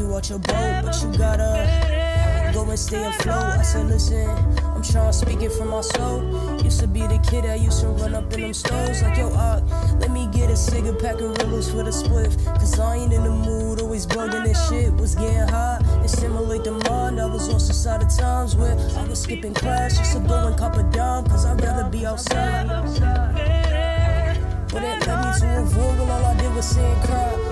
you out your boat. But you gotta go and stay afloat. I said, listen, I'm trying to speak it from my soul. Used to be the kid that used to run up in them stoves like, yo, uh, let me get a cigarette pack of Rillos for the spliff. Cause I ain't in the mood, always bugging this shit. Was getting hot and simulate the mind. I was on of times where I was skipping class just to go and cop a dime. Cause I'd rather be outside. But it led me to a void all I did was sit and cry.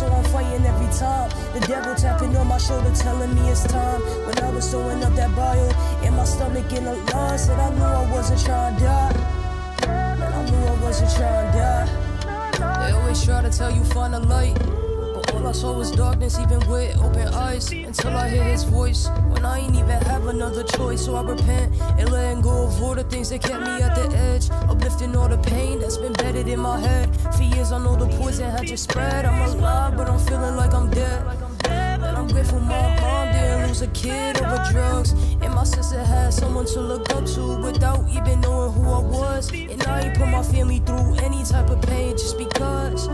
So I'm fighting every time. The devil tapping on my shoulder, telling me it's time. When I was throwing up that bio in my stomach in a line, said I knew I wasn't trying to die. Man, I knew I wasn't trying to die. They always try to tell you find a light. But all I saw was darkness, even with open eyes. Until I hear his voice. When I ain't even have another choice. So I repent and letting go all the things that kept me at the edge. Uplifting all the pain that's been bedded in my head. For years I know the poison had just spread. I'm alive, but I'm feeling like I'm dead. And I'm grateful my mom didn't lose a kid over drugs. And my sister had someone to look up to without even knowing who I was. And I ain't put my family through any type of pain just because.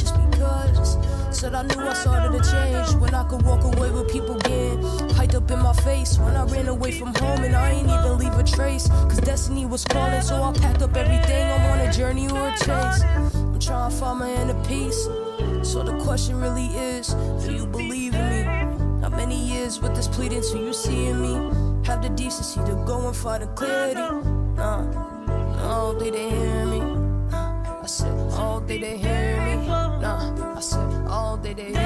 Just because. Said I knew I started to change when I could walk away with people getting hyped up in my face. When I ran away from home and I ain't even trace. Cause destiny was calling, so I packed up everything. I'm on a journey or a chase. I'm trying to find my inner peace. So the question really is do you believe in me? How many years with this pleading So you seeing me? Have the decency to go and find a clarity. Nah, I don't think they hear me. I said, all day they hear me. Nah, I said, all day they hear me.